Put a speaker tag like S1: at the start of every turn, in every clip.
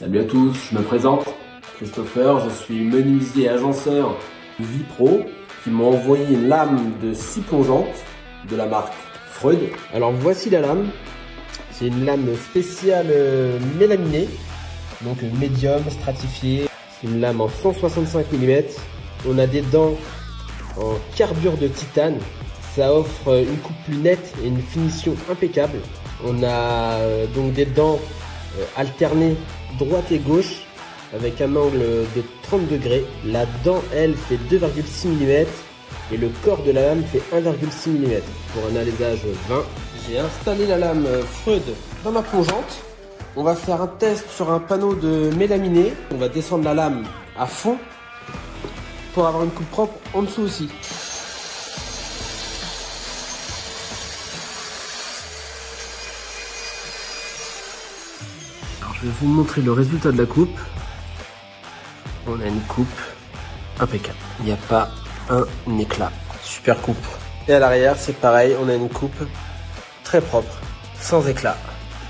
S1: Salut à tous, je me présente, Christopher, je suis menuisier agenceur Vipro qui m'a envoyé une lame de scie plongeante de la marque Freud. Alors voici la lame, c'est une lame spéciale euh, mélaminée, donc médium, stratifiée. C'est une lame en 165 mm. On a des dents en carbure de titane. Ça offre une coupe plus nette et une finition impeccable. On a euh, donc des dents euh, alternées droite et gauche avec un angle de 30 degrés. La dent, elle, fait 2,6 mm et le corps de la lame fait 1,6 mm pour un alésage 20. J'ai installé la lame Freud dans ma plongeante. On va faire un test sur un panneau de mélaminé. On va descendre la lame à fond pour avoir une coupe propre en dessous aussi. Je vais vous montrer le résultat de la coupe. On a une coupe impeccable. Il n'y a pas un éclat. Super coupe. Et à l'arrière, c'est pareil, on a une coupe très propre, sans éclat.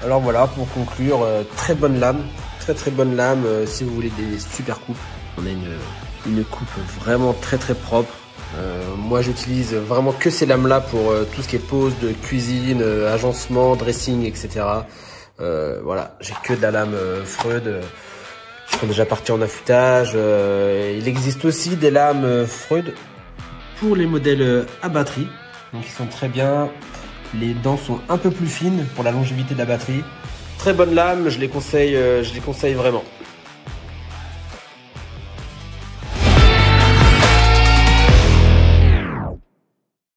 S1: Alors voilà, pour conclure, euh, très bonne lame, très très bonne lame euh, si vous voulez des super coupes. On a une, coupe vraiment très très propre. Euh, moi j'utilise vraiment que ces lames là pour tout ce qui est pose de cuisine, agencement, dressing, etc. voilà, j'ai que de la lame Freud. Je suis déjà parti en affûtage. il existe aussi des lames Freud pour les modèles à batterie. Donc ils sont très bien. Les dents sont un peu plus fines pour la longévité de la batterie. Très bonne lame, je les conseille, je les conseille vraiment.